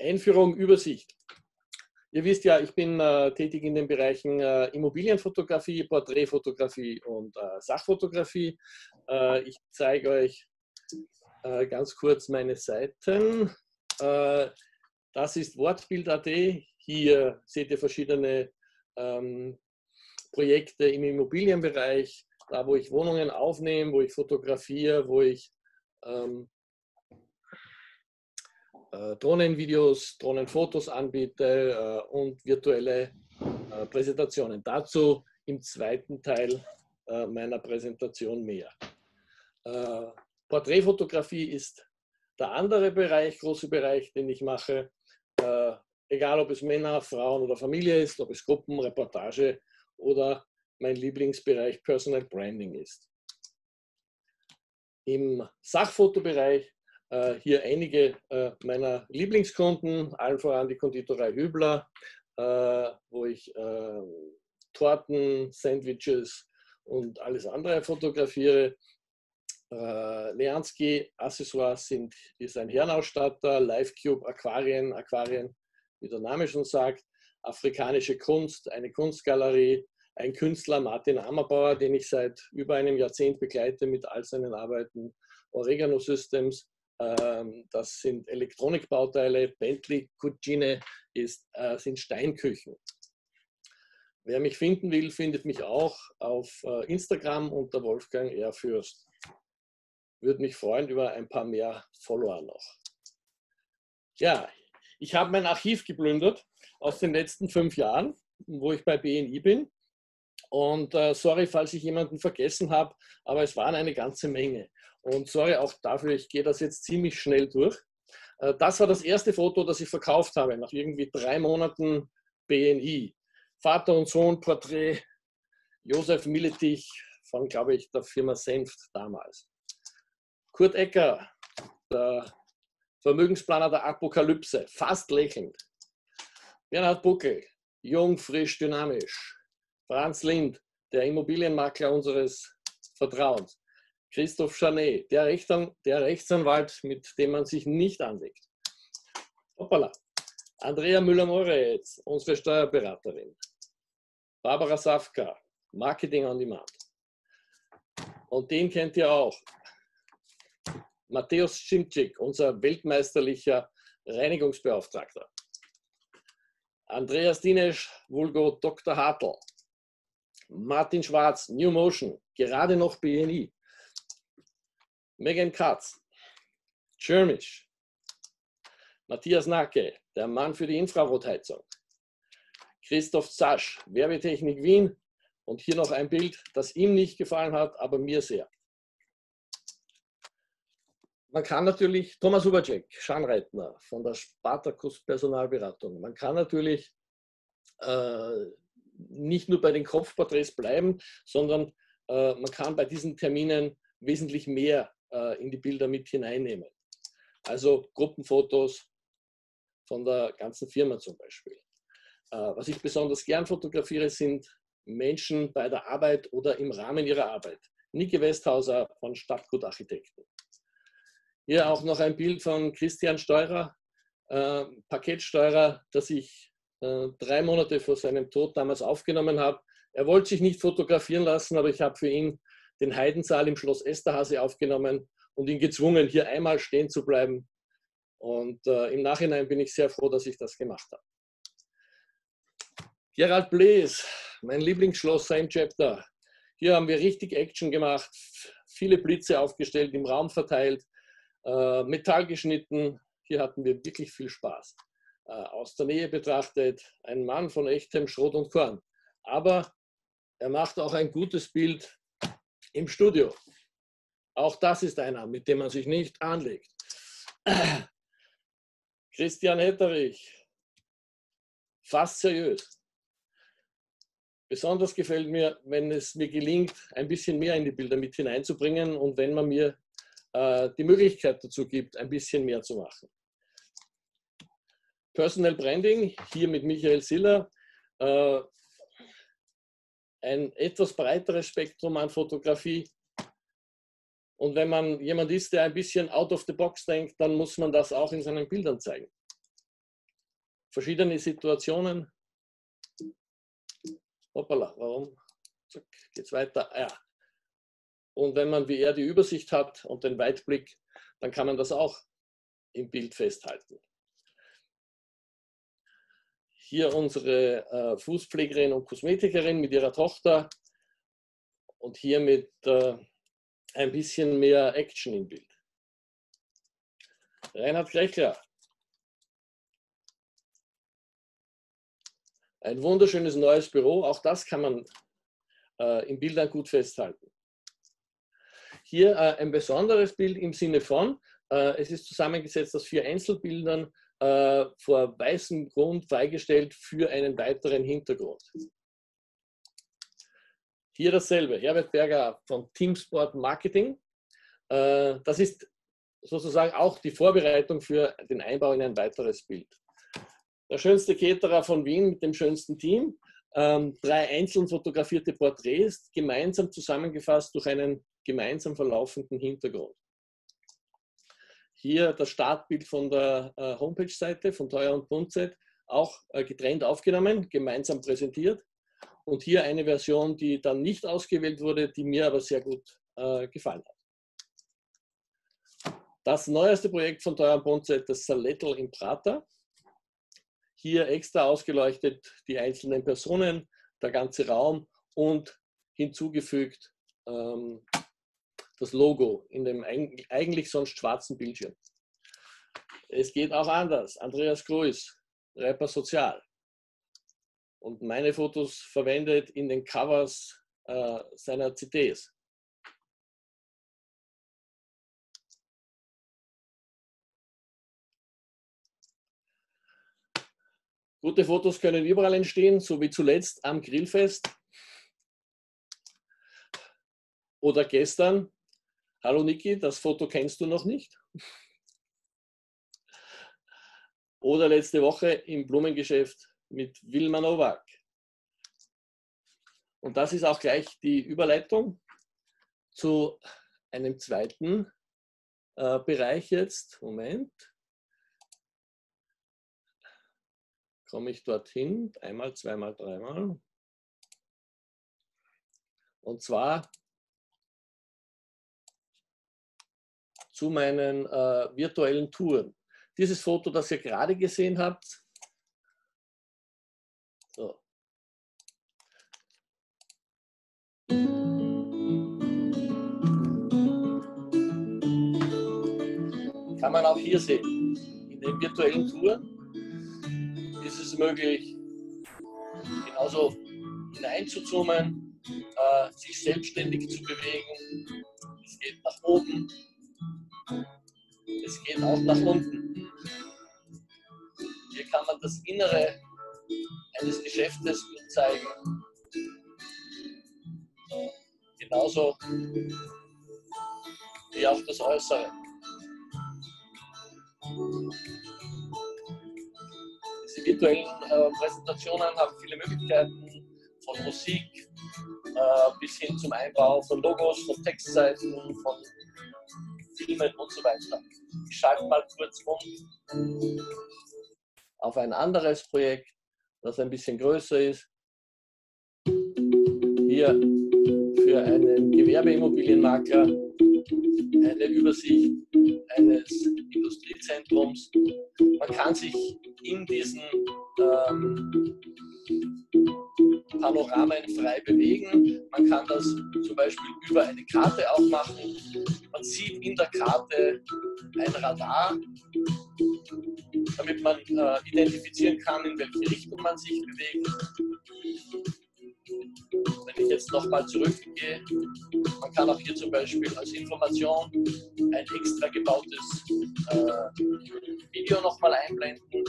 Einführung, Übersicht. Ihr wisst ja, ich bin äh, tätig in den Bereichen äh, Immobilienfotografie, Porträtfotografie und äh, Sachfotografie. Äh, ich zeige euch äh, ganz kurz meine Seiten. Äh, das ist Wortbild.at. Hier seht ihr verschiedene ähm, Projekte im Immobilienbereich, da wo ich Wohnungen aufnehme, wo ich fotografiere, wo ich ähm, äh, Drohnenvideos, Drohnenfotos anbiete äh, und virtuelle äh, Präsentationen. Dazu im zweiten Teil äh, meiner Präsentation mehr. Äh, Porträtfotografie ist der andere Bereich, große Bereich, den ich mache. Äh, egal, ob es Männer, Frauen oder Familie ist, ob es Gruppen, Reportage oder mein Lieblingsbereich Personal Branding ist. Im Sachfotobereich äh, hier einige äh, meiner Lieblingskunden, allen voran die Konditorei Hübler, äh, wo ich äh, Torten, Sandwiches und alles andere fotografiere. Äh, Leansky Accessoires sind, ist ein Herrenausstatter, LiveCube Aquarien, Aquarien, wie der Name schon sagt, afrikanische Kunst, eine Kunstgalerie, ein Künstler, Martin Ammerbauer, den ich seit über einem Jahrzehnt begleite mit all seinen Arbeiten, Oregano Systems, das sind Elektronikbauteile, Bentley Cucine ist, äh, sind Steinküchen. Wer mich finden will, findet mich auch auf äh, Instagram unter Wolfgang R. Fürst würde mich freuen über ein paar mehr Follower noch. Ja, ich habe mein Archiv geplündert aus den letzten fünf Jahren, wo ich bei BNI bin. Und äh, sorry, falls ich jemanden vergessen habe, aber es waren eine ganze Menge. Und sorry auch dafür, ich gehe das jetzt ziemlich schnell durch. Äh, das war das erste Foto, das ich verkauft habe, nach irgendwie drei Monaten BNI. Vater und Sohn Porträt, Josef Milletich von, glaube ich, der Firma Senft damals. Kurt Ecker, der Vermögensplaner der Apokalypse, fast lächelnd. Bernhard Buckel, jung, frisch, dynamisch. Franz Lind, der Immobilienmakler unseres Vertrauens. Christoph Chanet, der, Rechtsan der Rechtsanwalt, mit dem man sich nicht anlegt. Hoppala. Andrea Müller-Moritz, unsere Steuerberaterin. Barbara Safka, Marketing on Demand. Und den kennt ihr auch. Matthäus Schimczyk, unser weltmeisterlicher Reinigungsbeauftragter. Andreas Dinesch, Vulgo Dr. Hartl. Martin Schwarz, New Motion, gerade noch BNI. Megan Katz, Schirmisch. Matthias Nacke, der Mann für die Infrarotheizung. Christoph Zasch, Werbetechnik Wien. Und hier noch ein Bild, das ihm nicht gefallen hat, aber mir sehr. Man kann natürlich, Thomas Hubacek, Schanreitner von der Spartakus Personalberatung, man kann natürlich äh, nicht nur bei den Kopfporträts bleiben, sondern äh, man kann bei diesen Terminen wesentlich mehr äh, in die Bilder mit hineinnehmen. Also Gruppenfotos von der ganzen Firma zum Beispiel. Äh, was ich besonders gern fotografiere, sind Menschen bei der Arbeit oder im Rahmen ihrer Arbeit. Nike Westhauser von Stadtgutarchitekten. Hier auch noch ein Bild von Christian Steurer, äh, Paketsteurer, das ich äh, drei Monate vor seinem Tod damals aufgenommen habe. Er wollte sich nicht fotografieren lassen, aber ich habe für ihn den Heidensaal im Schloss Esterhase aufgenommen und ihn gezwungen, hier einmal stehen zu bleiben. Und äh, im Nachhinein bin ich sehr froh, dass ich das gemacht habe. Gerald Blaise, mein Lieblingsschloss, sein Chapter. Hier haben wir richtig Action gemacht, viele Blitze aufgestellt, im Raum verteilt äh, Metall geschnitten. Hier hatten wir wirklich viel Spaß. Äh, aus der Nähe betrachtet, ein Mann von echtem Schrot und Korn. Aber er macht auch ein gutes Bild im Studio. Auch das ist einer, mit dem man sich nicht anlegt. Christian Hetterich, fast seriös. Besonders gefällt mir, wenn es mir gelingt, ein bisschen mehr in die Bilder mit hineinzubringen und wenn man mir äh, die Möglichkeit dazu gibt, ein bisschen mehr zu machen. Personal Branding, hier mit Michael Siller. Äh, ein etwas breiteres Spektrum an Fotografie. Und wenn man jemand ist, der ein bisschen out of the box denkt, dann muss man das auch in seinen Bildern zeigen. verschiedene Situationen. Hoppala, warum? Zack, geht's weiter. Ah, ja. Und wenn man wie er die Übersicht hat und den Weitblick, dann kann man das auch im Bild festhalten. Hier unsere äh, Fußpflegerin und Kosmetikerin mit ihrer Tochter und hier mit äh, ein bisschen mehr Action im Bild. Reinhard Krechler. Ein wunderschönes neues Büro, auch das kann man äh, in Bildern gut festhalten. Hier äh, ein besonderes Bild im Sinne von, es ist zusammengesetzt aus vier Einzelbildern äh, vor weißem Grund freigestellt für einen weiteren Hintergrund. Hier dasselbe, Herbert Berger von Teamsport Marketing. Äh, das ist sozusagen auch die Vorbereitung für den Einbau in ein weiteres Bild. Der schönste Caterer von Wien mit dem schönsten Team. Ähm, drei einzeln fotografierte Porträts, gemeinsam zusammengefasst durch einen gemeinsam verlaufenden Hintergrund. Hier das Startbild von der äh, Homepage-Seite von Teuer und Bunzet, auch äh, getrennt aufgenommen, gemeinsam präsentiert. Und hier eine Version, die dann nicht ausgewählt wurde, die mir aber sehr gut äh, gefallen hat. Das neueste Projekt von Teuer und Bunzet, das Salettel im Prater. Hier extra ausgeleuchtet die einzelnen Personen, der ganze Raum und hinzugefügt ähm, das Logo in dem eigentlich sonst schwarzen Bildschirm. Es geht auch anders. Andreas Gruis, Rapper Sozial. Und meine Fotos verwendet in den Covers äh, seiner CDs. Gute Fotos können überall entstehen, so wie zuletzt am Grillfest. Oder gestern Hallo Niki, das Foto kennst du noch nicht? Oder letzte Woche im Blumengeschäft mit Wilma Nowak. Und das ist auch gleich die Überleitung zu einem zweiten äh, Bereich jetzt. Moment. Komme ich dorthin? Einmal, zweimal, dreimal. Und zwar zu meinen äh, virtuellen Touren. Dieses Foto, das ihr gerade gesehen habt, so. kann man auch hier sehen. In den virtuellen Touren ist es möglich, genauso hineinzuzoomen, äh, sich selbstständig zu bewegen. Es geht nach oben, es geht auch nach unten. Hier kann man das Innere eines Geschäftes gut zeigen. Genauso wie auch das Äußere. Diese virtuellen äh, Präsentationen haben viele Möglichkeiten, von Musik äh, bis hin zum Einbau von Logos, von Textseiten, von Filmen und so weiter. Ich schalte mal kurz um auf ein anderes Projekt, das ein bisschen größer ist. Hier für einen Gewerbeimmobilienmakler eine Übersicht eines Industriezentrums. Man kann sich in diesen ähm, Panoramen frei bewegen. Man kann das zum Beispiel über eine Karte auch machen. Man sieht in der Karte ein Radar, damit man äh, identifizieren kann, in welche Richtung man sich bewegt. Wenn ich jetzt nochmal zurückgehe, man kann auch hier zum Beispiel als Information ein extra gebautes äh, Video nochmal einblenden.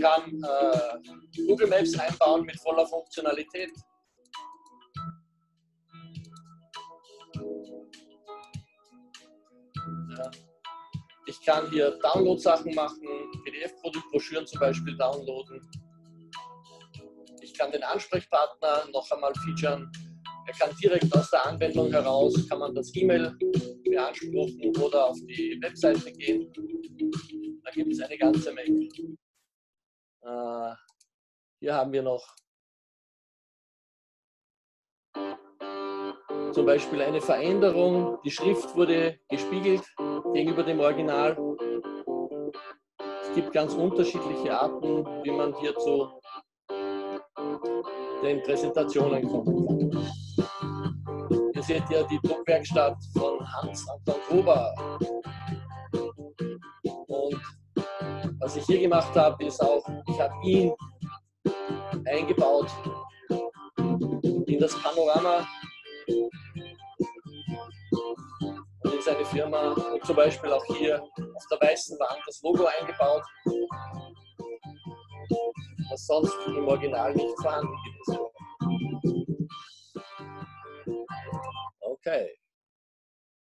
Kann äh, Google Maps einbauen mit voller Funktionalität. Ich kann hier Download-Sachen machen, PDF-Broschüren zum Beispiel downloaden. ich kann den Ansprechpartner noch einmal featuren. Er kann direkt aus der Anwendung heraus, kann man das E-Mail beanspruchen oder auf die Webseite gehen. Da gibt es eine ganze Menge. Äh, hier haben wir noch zum Beispiel eine Veränderung. Die Schrift wurde gespiegelt gegenüber dem Original. Es gibt ganz unterschiedliche Arten, wie man hier zu den Präsentationen kommen kann. Ihr seht ja die Druckwerkstatt von Hans-Anton Gruber. Und was ich hier gemacht habe, ist auch, ich habe ihn eingebaut in das Panorama und in seine Firma und zum Beispiel auch hier auf der weißen Wand das Logo eingebaut, was sonst im Original nicht vorhanden gewesen Okay.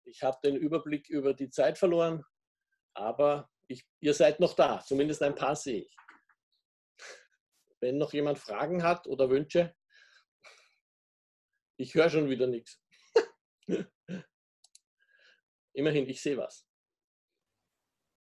Ich habe den Überblick über die Zeit verloren, aber ich, ihr seid noch da, zumindest ein paar sehe ich. Wenn noch jemand Fragen hat oder Wünsche, ich höre schon wieder nichts. Immerhin, ich sehe was.